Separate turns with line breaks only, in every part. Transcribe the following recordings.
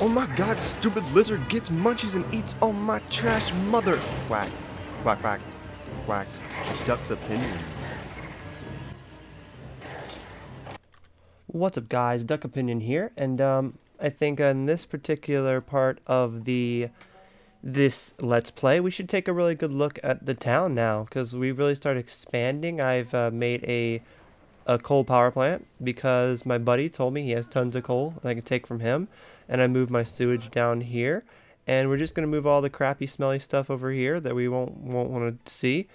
Oh my god, stupid lizard gets munchies and eats all my trash mother. Quack, quack, quack, quack. Duck's opinion.
What's up guys, Duck Opinion here, and um, I think in this particular part of the this Let's Play, we should take a really good look at the town now, because we really started expanding. I've uh, made a, a coal power plant, because my buddy told me he has tons of coal, and I can take from him, and I moved my sewage down here, and we're just going to move all the crappy smelly stuff over here that we won't, won't want to see,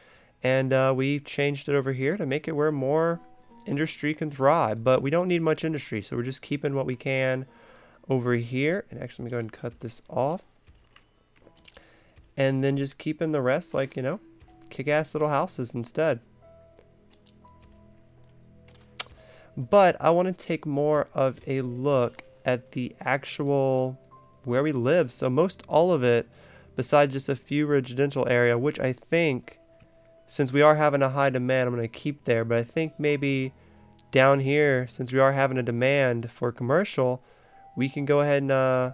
and uh, we changed it over here to make it where more industry can thrive, but we don't need much industry, so we're just keeping what we can over here. And actually, let me go ahead and cut this off. And then just keeping the rest like, you know, kick-ass little houses instead. But I want to take more of a look at the actual where we live. So most all of it, besides just a few residential area, which I think since we are having a high demand, I'm going to keep there. But I think maybe down here, since we are having a demand for commercial, we can go ahead and uh,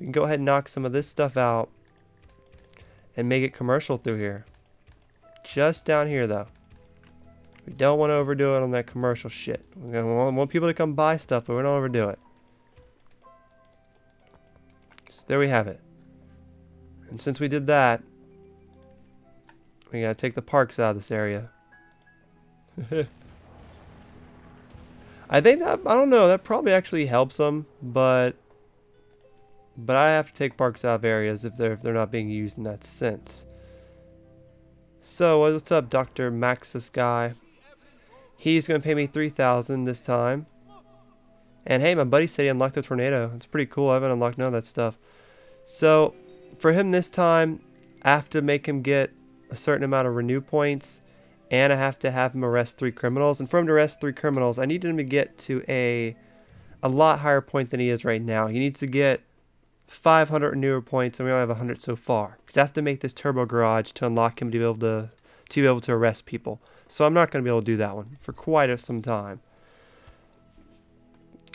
we can go ahead and knock some of this stuff out and make it commercial through here. Just down here, though. We don't want to overdo it on that commercial shit. We want, want people to come buy stuff, but we don't overdo it. So there we have it. And since we did that, we gotta take the parks out of this area. I think that, I don't know, that probably actually helps them, but but I have to take parks out of areas if they're if they're not being used in that sense. So what's up, Dr. Maxis guy? He's gonna pay me three thousand this time. And hey, my buddy said he unlocked the tornado. It's pretty cool. I haven't unlocked none of that stuff. So for him this time, I have to make him get a certain amount of renew points and I have to have him arrest three criminals. And for him to arrest three criminals, I need him to get to a a lot higher point than he is right now. He needs to get 500 newer points, and we only have 100 so far. Because I have to make this turbo garage to unlock him to be able to to be able to arrest people. So I'm not going to be able to do that one for quite some time.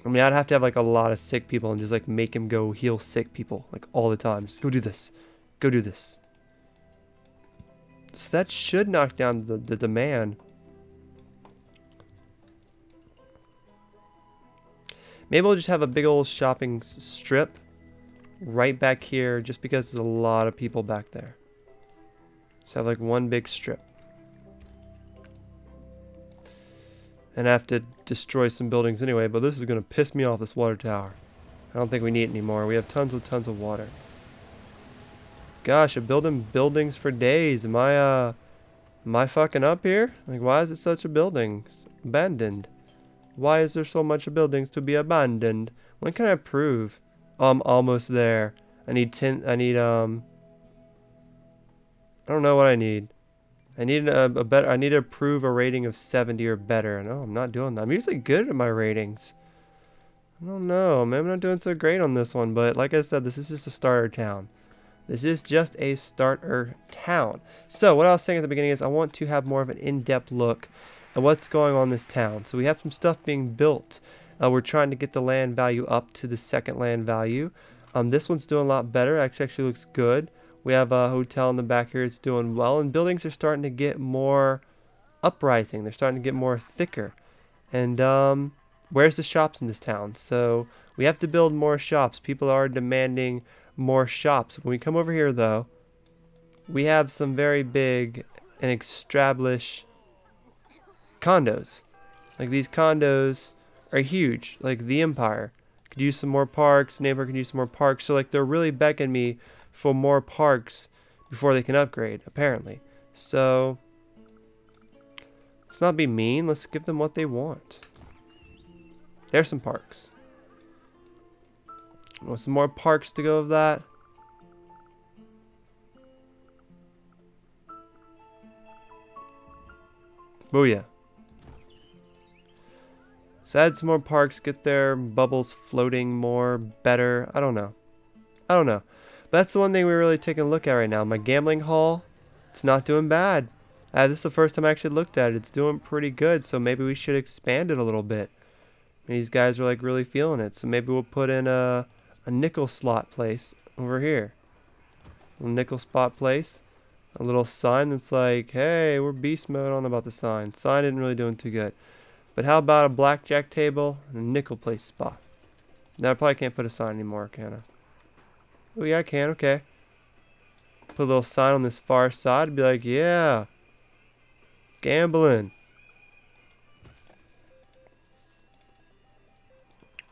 I mean, I'd have to have like a lot of sick people and just like make him go heal sick people like all the time. Just go do this. Go do this. So that should knock down the, the demand. Maybe we'll just have a big old shopping strip right back here just because there's a lot of people back there. Just have like one big strip. And have to destroy some buildings anyway, but this is going to piss me off, this water tower. I don't think we need it anymore. We have tons and tons of water. Gosh, I'm building buildings for days. Am I, uh, am I fucking up here? Like, why is it such a building? Abandoned. Why is there so much buildings to be abandoned? When can I prove? Oh, I'm almost there. I need 10, I need, um, I don't know what I need. I need a, a better, I need to prove a rating of 70 or better. No, I'm not doing that. I'm usually good at my ratings. I don't know. Maybe I'm not doing so great on this one, but like I said, this is just a starter town. This is just a starter town. So what I was saying at the beginning is I want to have more of an in-depth look at what's going on in this town. So we have some stuff being built. Uh, we're trying to get the land value up to the second land value. Um, this one's doing a lot better. Actually, actually looks good. We have a hotel in the back here. It's doing well. And buildings are starting to get more uprising. They're starting to get more thicker. And um, where's the shops in this town? So we have to build more shops. People are demanding more shops. When we come over here, though, we have some very big and established condos. Like, these condos are huge. Like, the Empire could use some more parks. Neighbor could use some more parks. So, like, they're really beckoning me for more parks before they can upgrade, apparently. So, let's not be mean. Let's give them what they want. There's some parks. Want some more parks to go of that? Booyah. So add some more parks, get their bubbles floating more, better. I don't know. I don't know. That's the one thing we're really taking a look at right now. My gambling hall, it's not doing bad. Uh, this is the first time I actually looked at it. It's doing pretty good, so maybe we should expand it a little bit. These guys are like really feeling it, so maybe we'll put in a a nickel slot place over here. A nickel spot place. A little sign that's like, hey, we're beast mode. I don't know about the sign. Sign isn't really doing too good. But how about a blackjack table and a nickel place spot? Now I probably can't put a sign anymore, can I? Oh yeah, I can, okay. Put a little sign on this far side and be like, yeah. Gambling.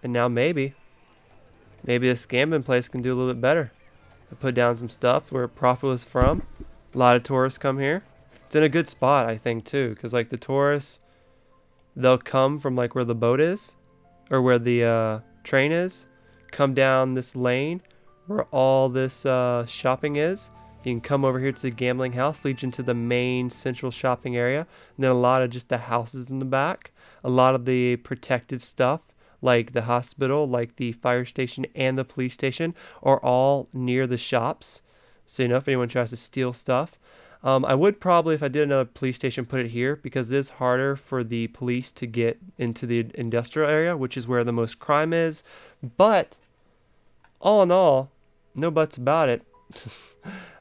And now maybe, maybe this gambling place can do a little bit better. I put down some stuff where profit was from. A lot of tourists come here. It's in a good spot, I think, too. Because, like, the tourists, they'll come from, like, where the boat is. Or where the uh, train is. Come down this lane where all this uh, shopping is. You can come over here to the gambling house, leads into the main central shopping area. And then a lot of just the houses in the back. A lot of the protective stuff like the hospital, like the fire station and the police station are all near the shops. So you know if anyone tries to steal stuff. Um, I would probably, if I did another police station, put it here because it is harder for the police to get into the industrial area, which is where the most crime is. But all in all, no buts about it.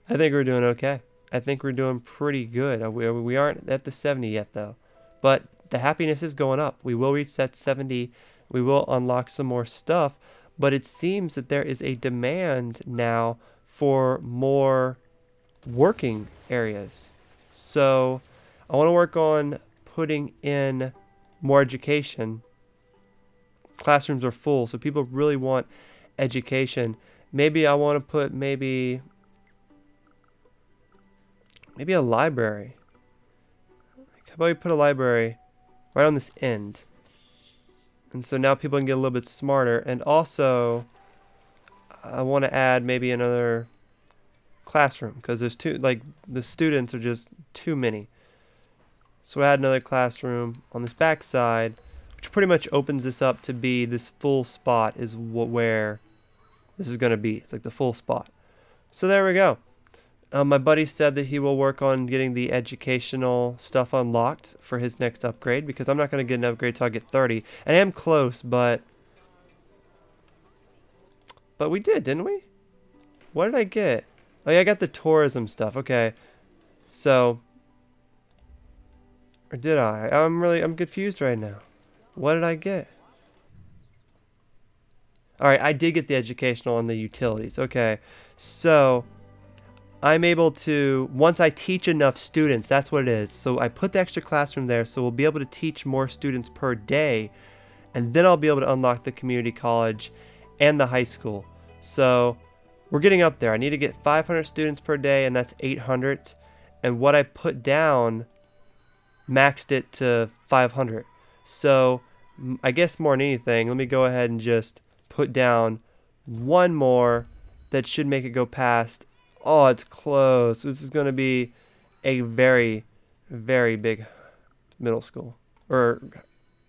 I think we're doing okay. I think we're doing pretty good. Uh, we, we aren't at the 70 yet, though. But the happiness is going up. We will reach that 70 we will unlock some more stuff, but it seems that there is a demand now for more working areas. So I want to work on putting in more education. Classrooms are full, so people really want education. Maybe I want to put maybe maybe a library. How about we put a library right on this end? And so now people can get a little bit smarter. And also, I want to add maybe another classroom because there's too, like, the students are just too many. So add another classroom on this back side, which pretty much opens this up to be this full spot is where this is going to be. It's like the full spot. So there we go. Um, my buddy said that he will work on getting the educational stuff unlocked for his next upgrade because I'm not going to get an upgrade till I get 30. And I am close, but... But we did, didn't we? What did I get? Oh yeah, I got the tourism stuff. Okay. So... Or did I? I'm really, I'm confused right now. What did I get? Alright, I did get the educational and the utilities. Okay. So... I'm able to, once I teach enough students, that's what it is. So I put the extra classroom there so we'll be able to teach more students per day and then I'll be able to unlock the community college and the high school. So we're getting up there. I need to get 500 students per day and that's 800. And what I put down maxed it to 500. So I guess more than anything, let me go ahead and just put down one more that should make it go past Oh, it's close. This is going to be a very, very big middle school. Or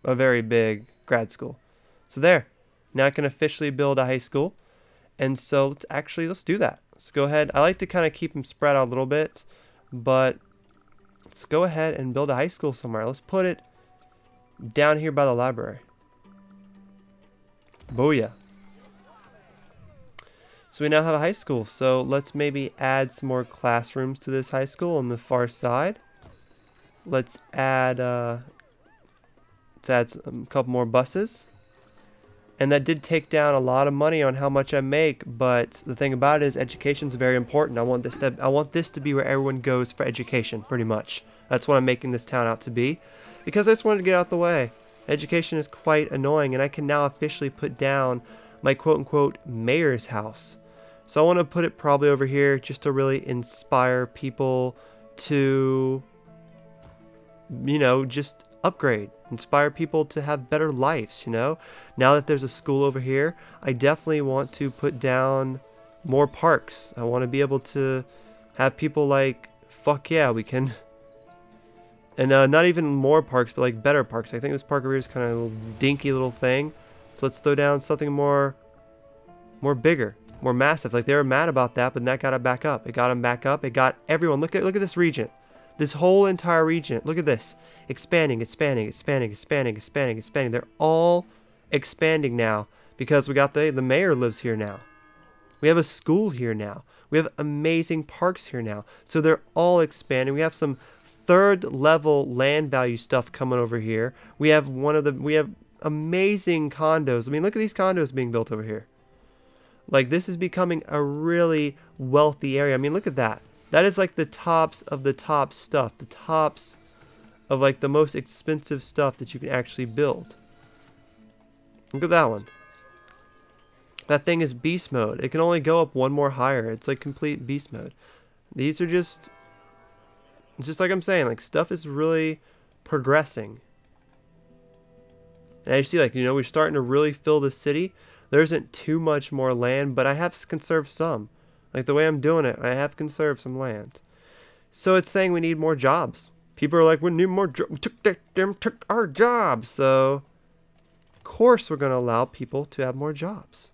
a very big grad school. So there. Now I can officially build a high school. And so let's actually, let's do that. Let's go ahead. I like to kind of keep them spread out a little bit. But let's go ahead and build a high school somewhere. Let's put it down here by the library. Booyah. So we now have a high school. So let's maybe add some more classrooms to this high school on the far side. Let's add, uh, let's add a couple more buses. And that did take down a lot of money on how much I make, but the thing about it is education is very important. I want this to I want this to be where everyone goes for education, pretty much. That's what I'm making this town out to be. Because I just wanted to get out the way. Education is quite annoying, and I can now officially put down my quote-unquote mayor's house. So I want to put it probably over here just to really inspire people to, you know, just upgrade. Inspire people to have better lives, you know? Now that there's a school over here, I definitely want to put down more parks. I want to be able to have people like, fuck yeah, we can... And uh, not even more parks, but like better parks. I think this park over here is kind of a dinky little thing. So let's throw down something more, more bigger more massive. Like they were mad about that, but that got it back up. It got them back up. It got everyone. Look at look at this region. This whole entire region. Look at this. Expanding, expanding, expanding, expanding, expanding, expanding. They're all expanding now because we got the the mayor lives here now. We have a school here now. We have amazing parks here now. So they're all expanding. We have some third level land value stuff coming over here. We have one of the we have amazing condos. I mean, look at these condos being built over here. Like this is becoming a really wealthy area. I mean, look at that. That is like the tops of the top stuff. The tops of like the most expensive stuff that you can actually build. Look at that one. That thing is beast mode. It can only go up one more higher. It's like complete beast mode. These are just, it's just like I'm saying, like stuff is really progressing. And I see like, you know, we're starting to really fill the city. There isn't too much more land, but I have conserved some. Like the way I'm doing it, I have conserved some land. So it's saying we need more jobs. People are like, we need more jobs. Took took our jobs. So, of course, we're going to allow people to have more jobs.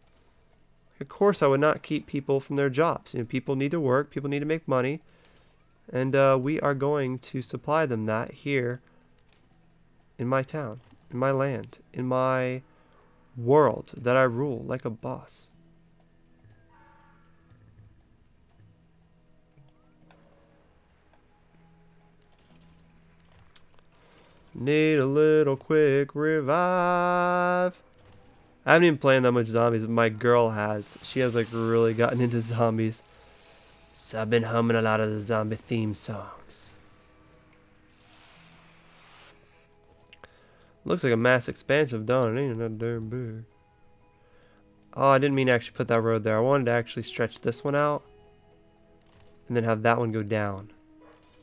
Of course, I would not keep people from their jobs. You know, people need to work. People need to make money. And uh, we are going to supply them that here in my town, in my land, in my world that I rule like a boss. Need a little quick revive. I haven't even played that much zombies, but my girl has. She has like really gotten into zombies. So I've been humming a lot of the zombie theme songs. Looks like a mass expansion of Dawn. It ain't that damn big. Oh, I didn't mean to actually put that road there. I wanted to actually stretch this one out. And then have that one go down.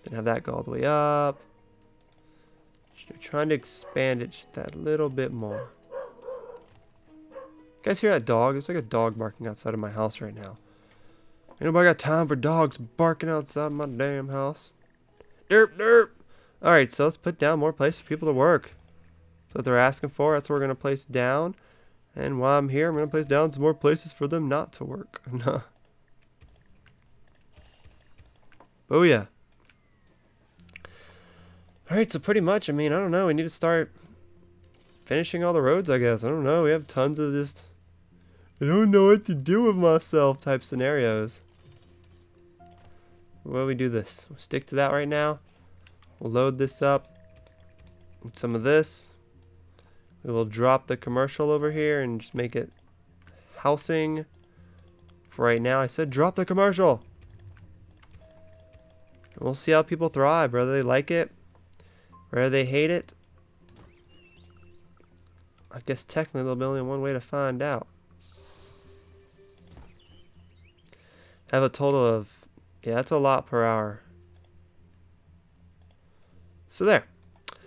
Then have that go all the way up. Just trying to expand it just that little bit more. You guys hear that dog? It's like a dog barking outside of my house right now. Ain't nobody got time for dogs barking outside my damn house. Derp, derp. Alright, so let's put down more places for people to work. What they're asking for. That's what we're going to place down. And while I'm here, I'm going to place down some more places for them not to work. Booyah. Alright, so pretty much, I mean, I don't know. We need to start finishing all the roads, I guess. I don't know. We have tons of just I don't know what to do with myself type scenarios. Do we do this? We'll stick to that right now. We'll load this up with some of this. We will drop the commercial over here and just make it housing. For right now, I said drop the commercial. We'll see how people thrive, whether they like it, whether they hate it. I guess technically there'll be only one way to find out. have a total of, yeah, that's a lot per hour. So there.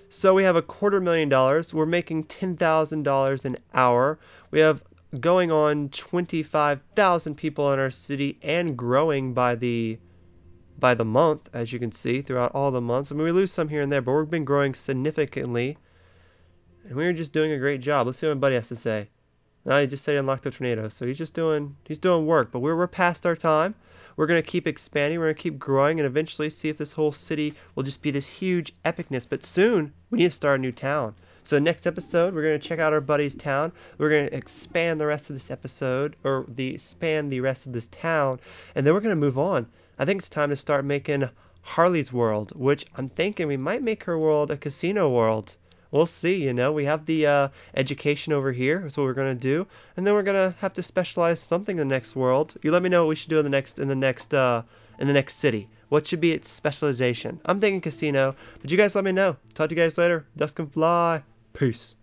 So we have a quarter million dollars. We're making $10,000 an hour. We have going on 25,000 people in our city and growing by the by the month, as you can see, throughout all the months. I mean, we lose some here and there, but we've been growing significantly. And we are just doing a great job. Let's see what my buddy has to say. Now he just said he unlocked the tornado. So he's just doing he's doing work. But we're we're past our time. We're gonna keep expanding. We're gonna keep growing, and eventually see if this whole city will just be this huge epicness. But soon we need to start a new town. So next episode, we're gonna check out our buddy's town. We're gonna expand the rest of this episode, or the expand the rest of this town, and then we're gonna move on. I think it's time to start making Harley's world, which I'm thinking we might make her world a casino world we'll see. You know, we have the uh, education over here. That's what we're gonna do, and then we're gonna have to specialize something in the next world. You let me know what we should do in the next in the next uh, in the next city. What should be its specialization? I'm thinking casino, but you guys let me know. Talk to you guys later. Dusk and fly. Peace.